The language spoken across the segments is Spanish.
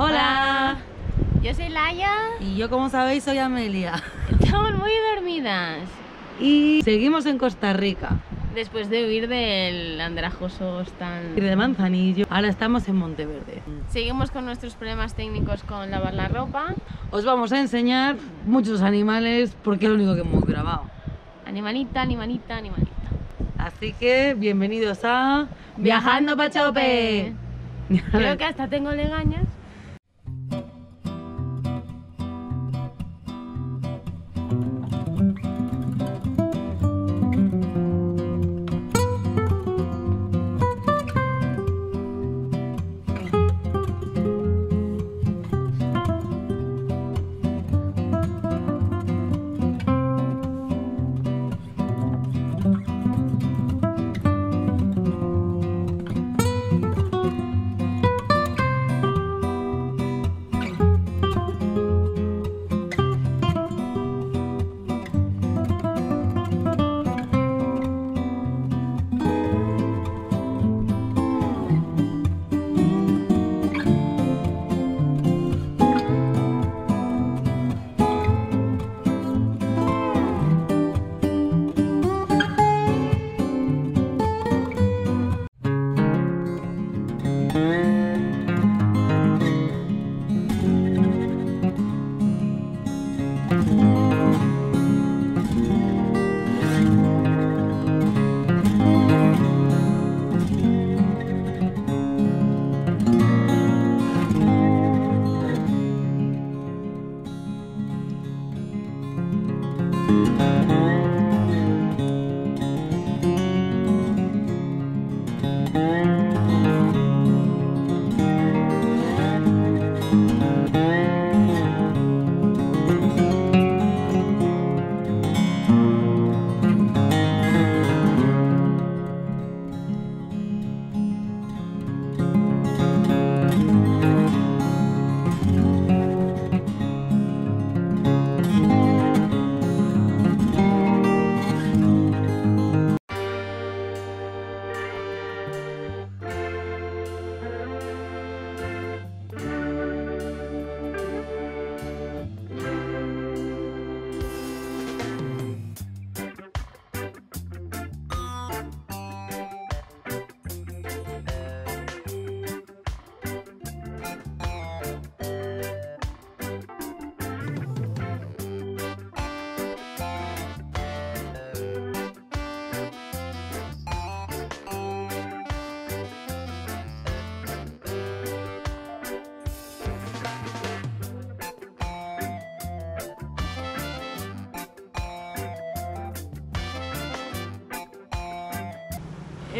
Hola. Yo soy Laia. Y yo, como sabéis, soy Amelia. Estamos muy dormidas. Y seguimos en Costa Rica. Después de huir del andrajoso tan... Y de Manzanillo. Ahora estamos en Monteverde. Seguimos con nuestros problemas técnicos con lavar la ropa. Os vamos a enseñar muchos animales porque es lo único que hemos grabado. Animalita, animalita, animalita. Así que bienvenidos a Viajando pa' Chope. Creo que hasta tengo legañas.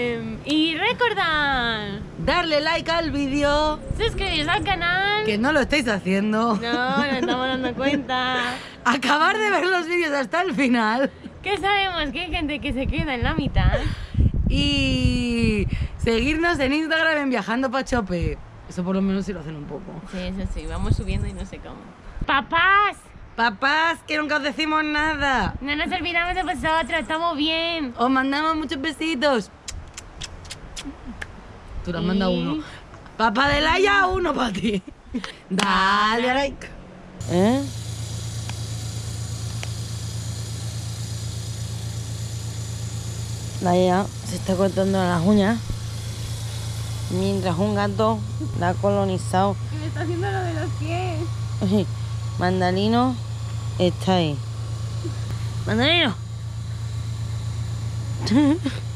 Em, y recordad, Darle like al vídeo. suscribiros al canal. Que no lo estáis haciendo. No, nos estamos dando cuenta. Acabar de ver los vídeos hasta el final. Que sabemos que hay gente que se queda en la mitad. Y seguirnos en Instagram en Viajando pa' Chope. Eso por lo menos sí lo hacen un poco. Sí, eso sí, vamos subiendo y no sé cómo. ¡Papás! Papás, que nunca os decimos nada. No nos olvidamos de vosotros, estamos bien. Os mandamos muchos besitos. Tú le has mandado Y- uno. Papá de Laia, uno para ti. Dale a like. ¿Eh? Laia se está cortando las uñas. Mientras un gato la ha colonizado. Que me está haciendo lo de los pies. Mandalino está ahí. Mandalino.